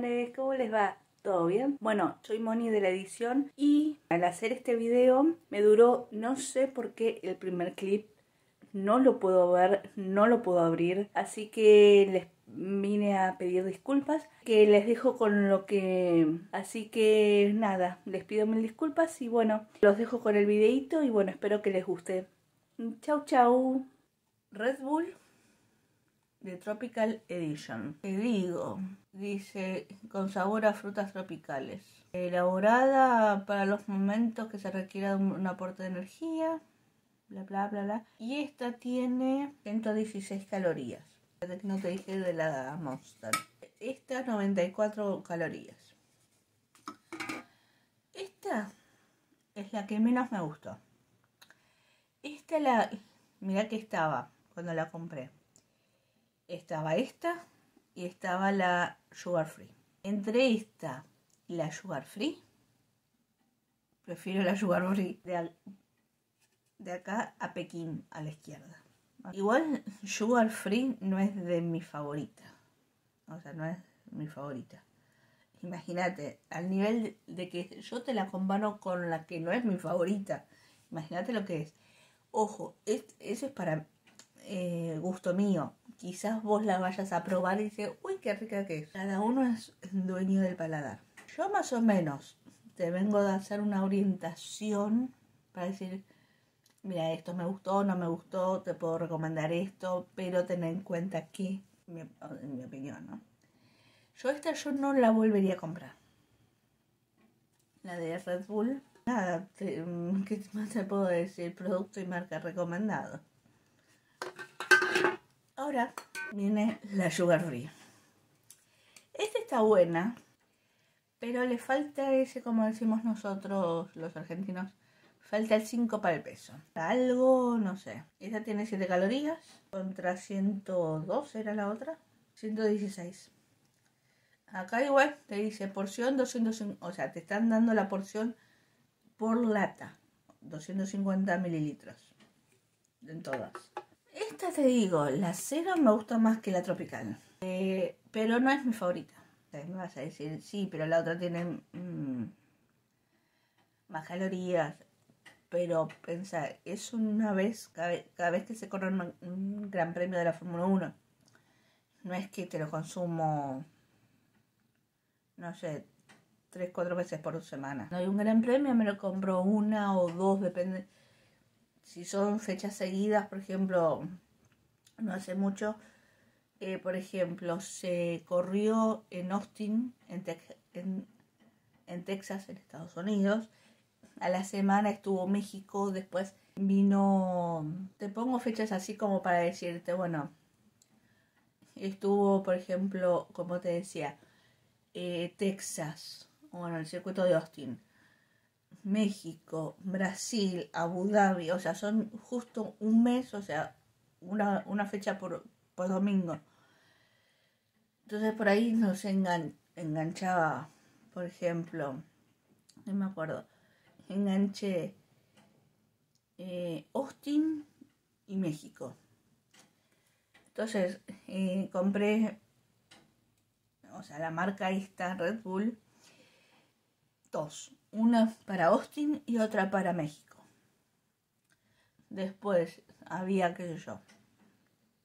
les va? ¿Todo bien? Bueno, soy Moni de la edición y al hacer este video me duró, no sé por qué el primer clip no lo puedo ver, no lo puedo abrir, así que les vine a pedir disculpas, que les dejo con lo que... Así que nada, les pido mil disculpas y bueno, los dejo con el videito y bueno, espero que les guste. Chau chau. Red Bull de Tropical Edition. Te digo, dice con sabor a frutas tropicales. Elaborada para los momentos que se requiera un aporte de energía. Bla bla bla bla. Y esta tiene 116 calorías. No te dije de la Monster. Esta 94 calorías. Esta es la que menos me gustó. Esta la. Mira que estaba cuando la compré estaba esta y estaba la sugar free. Entre esta y la sugar free, prefiero la sugar free de, de acá a Pekín, a la izquierda. Igual sugar free no es de mi favorita. O sea, no es mi favorita. Imagínate, al nivel de que yo te la comparo con la que no es mi favorita. Imagínate lo que es. Ojo, eso es para eh, gusto mío. Quizás vos la vayas a probar y dices, uy, qué rica que es. Cada uno es dueño del paladar. Yo más o menos te vengo de hacer una orientación para decir, mira, esto me gustó, no me gustó, te puedo recomendar esto, pero ten en cuenta que, en mi opinión, ¿no? Yo esta yo no la volvería a comprar. La de Red Bull. Nada, ¿qué más te puedo decir? Producto y marca recomendado. Ahora viene la Sugar Free. Esta está buena, pero le falta ese, como decimos nosotros los argentinos, falta el 5 para el peso. Algo, no sé. Esta tiene 7 calorías, contra 102 era la otra, 116. Acá igual te dice porción 250, o sea, te están dando la porción por lata, 250 mililitros en todas. Esta te digo, la cero me gusta más que la tropical. Eh, pero no es mi favorita. Me vas a decir, sí, pero la otra tiene mm, más calorías. Pero pensar, es una vez, cada, vez que se corre un, gran premio de la Fórmula 1. No es que te lo consumo, no sé, tres, cuatro veces por semana. No hay un gran premio, me lo compro una o dos, depende si son fechas seguidas, por ejemplo, no hace mucho, eh, por ejemplo, se corrió en Austin, en, en, Texas, en Estados Unidos. A la semana estuvo México, después vino, te pongo fechas así como para decirte, bueno, estuvo, por ejemplo, como te decía, eh, Texas, bueno, el circuito de Austin. México, Brasil, Abu Dhabi, o sea, son justo un mes, o sea, una, una fecha por, por, domingo. Entonces por ahí nos enganchaba, por ejemplo, no me acuerdo, enganché eh, Austin y México. Entonces eh, compré, o sea, la marca esta, Red Bull, dos una para Austin y otra para México. Después había, qué sé yo,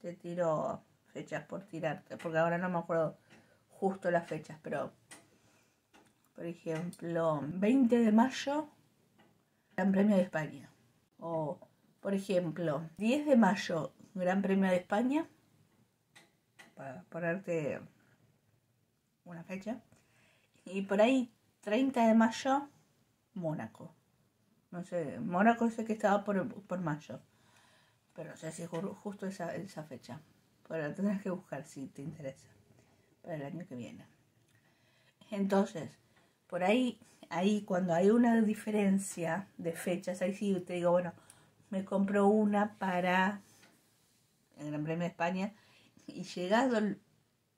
te tiro fechas por tirarte, porque ahora no me acuerdo justo las fechas, pero por ejemplo, 20 de mayo, Gran Premio de España. O, por ejemplo, 10 de mayo, Gran Premio de España, para ponerte una fecha. Y por ahí 30 de mayo, Mónaco. No sé, Mónaco sé que estaba por, mayo. Pero no sé si es justo esa, esa fecha. Pero tendrás que buscar si te interesa. Para el año que viene. Entonces, por ahí, ahí cuando hay una diferencia de fechas, ahí sí te digo, bueno, me compro una para el Gran Premio de España. Y llegado el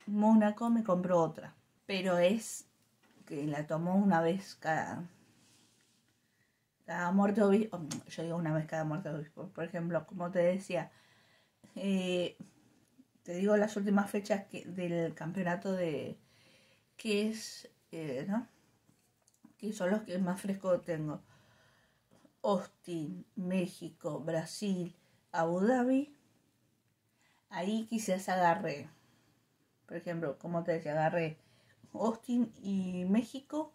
Mónaco me compro otra. Pero es que la tomó una vez cada, cada obispo, yo digo una vez cada muerte obispo, por ejemplo, como te decía, eh, te digo las últimas fechas que, del campeonato de que es eh, ¿no? Que son los que más fresco tengo. Austin, México, Brasil, Abu Dhabi. Ahí quizás agarré, por ejemplo, como te decía, agarré Austin y México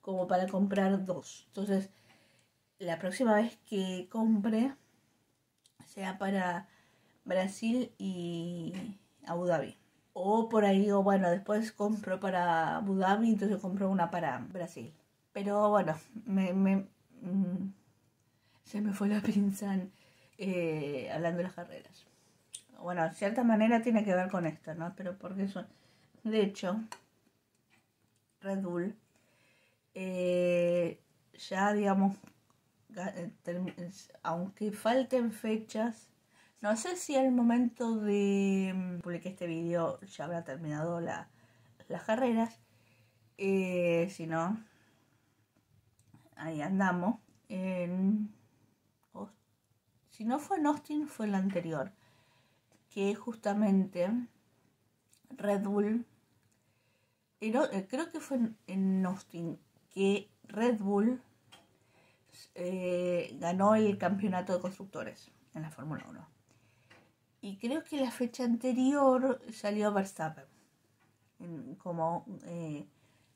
como para comprar dos. Entonces, la próxima vez que compre sea para Brasil y Abu Dhabi. O por ahí, o bueno, después compro para Abu Dhabi, entonces compro una para Brasil. Pero bueno, me, mm, se me fue la pinza eh, hablando de las carreras. Bueno, de cierta manera tiene que ver con esto, ¿no? Pero porque eso, de hecho, Red Bull, eh, ya digamos, eh, aunque falten fechas, no sé si al momento de mm, publicar este video ya habrá terminado la, las carreras, eh, si no, ahí andamos. si no fue en Austin, fue el anterior, que justamente Red Bull eh, creo que fue en Austin que Red Bull eh, ganó el campeonato de constructores en la Fórmula 1. Y creo que la fecha anterior salió Verstappen como eh,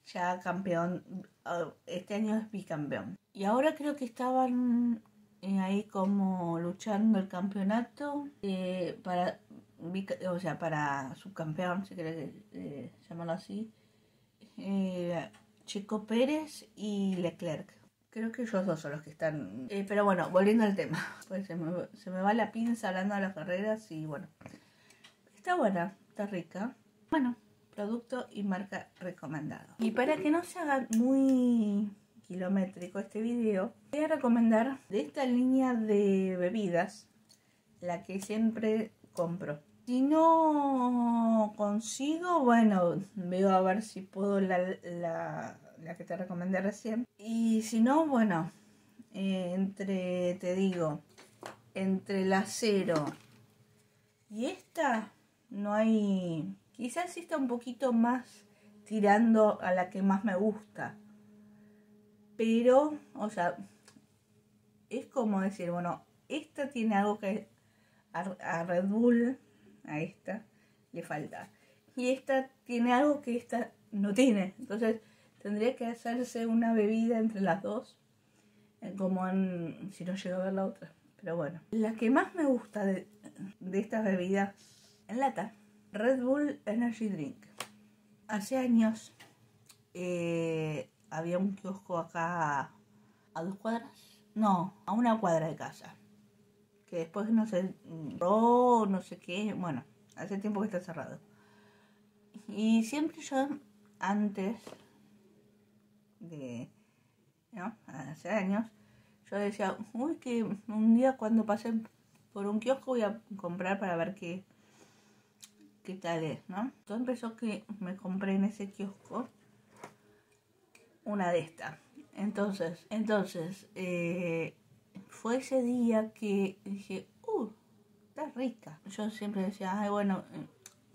ya campeón. Ah, este año es bicampeón. Y ahora creo que estaban ahí como luchando el campeonato para, o sea, para subcampeón, si querés llamarlo así eh, Chico Pérez y Leclerc. Creo que ellos dos son los que están. Eh, pero bueno, volviendo al tema. Pues se me, va la pinza hablando de las carreras y bueno. Está buena, está rica. Bueno, producto y marca recomendado. Y para que no se haga muy kilométrico este video, voy a recomendar de esta línea de bebidas la que siempre compro. Si no consigo, bueno, veo a ver si puedo la, la, que te recomendé recién. Y si no, bueno, eh, entre, te digo, entre la cero y esta, no hay... Quizás sí está un poquito más tirando a la que más me gusta. Pero, o sea, es como decir, bueno, esta tiene algo que a Red Bull a esta le falta. Y esta tiene algo que esta no tiene. Entonces tendría que hacerse una bebida entre las dos. Eh, como en, si no llego a ver la otra. Pero bueno. La que más me gusta de, estas bebidas en lata. Red Bull Energy Drink. Hace años eh, había un kiosco acá a dos cuadras. No, a una cuadra de casa que después no sé, no sé qué, bueno, hace tiempo que está cerrado. Y siempre yo, antes de, ¿no? Hace años, yo decía, uy, que un día cuando pase por un kiosco voy a comprar para ver qué, qué tal es, ¿no? Todo empezó que me compré en ese kiosco una de estas. Entonces, entonces, eh, fue ese día que dije, uh, está rica. Yo siempre decía, ay, bueno, eh,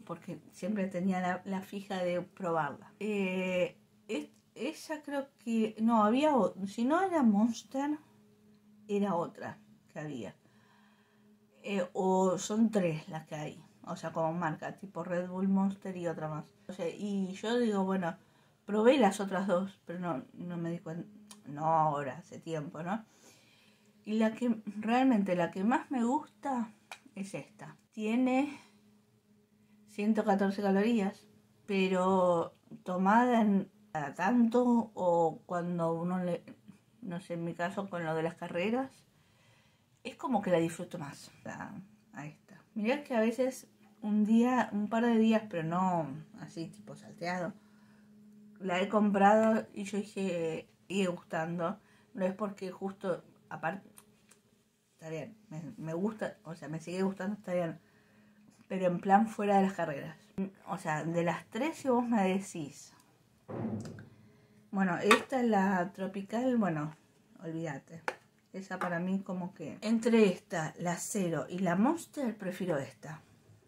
porque siempre tenía la, fija de probarla. Eh, esa creo que, no, había, si no era Monster, era otra que había. Eh, o son tres las que hay, o sea, como marca, tipo Red Bull Monster y otra más. O sea, y yo digo, bueno, probé las otras dos, pero no, no me di cuenta, no ahora, hace tiempo, ¿no? Y la que realmente la que más me gusta es esta. Tiene 114 calorías, pero tomada en tanto o cuando uno le, no sé, en mi caso con lo de las carreras, es como que la disfruto más a esta. Mirá que a veces un día, un par de días, pero no así tipo salteado, la he comprado y yo dije, y gustando. No es porque justo, aparte, está bien, me, gusta, o sea, me sigue gustando, está bien, pero en plan fuera de las carreras. O sea, de las tres, si vos me decís, bueno, esta es la tropical, bueno, olvídate. Esa para mí como que... Entre esta, la cero y la monster, prefiero esta,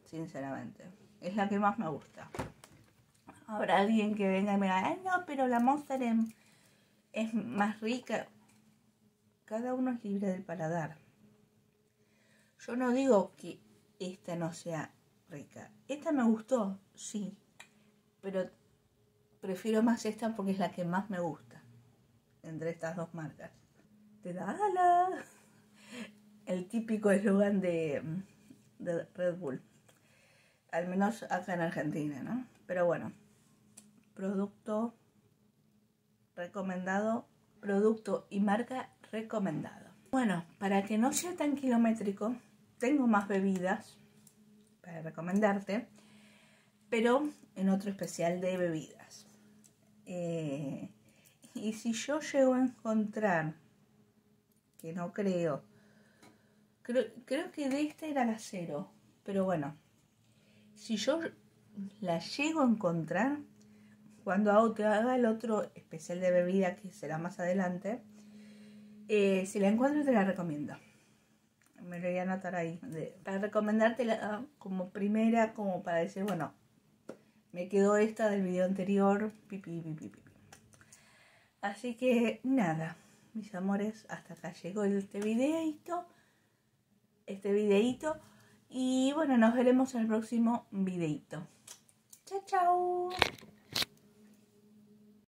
sinceramente. Es la que más me gusta. Habrá alguien que venga y me diga, no, pero la Monster es más rica. Cada uno es libre del paladar. Yo no digo que esta no sea rica. Esta me gustó, sí, pero prefiero más esta porque es la que más me gusta entre estas dos marcas. Te da El típico eslogan de, de Red Bull. Al menos acá en Argentina, ¿no? Pero bueno, producto recomendado, producto y marca recomendado. Bueno, para que no sea tan kilométrico, tengo más bebidas para recomendarte, pero en otro especial de bebidas. Eh, y si yo llego a encontrar, que no creo, creo, que de esta era la cero, pero bueno, si yo la llego a encontrar, cuando haga el otro especial de bebida, que será más adelante, eh, si la encuentro te la recomiendo me lo voy a anotar ahí, para recomendártela ah, como primera, como para decir, bueno, me quedó esta del video anterior. Así que nada, mis amores, hasta acá llegó este videito, este videito, y bueno, nos veremos en el próximo videito. Chao, chao.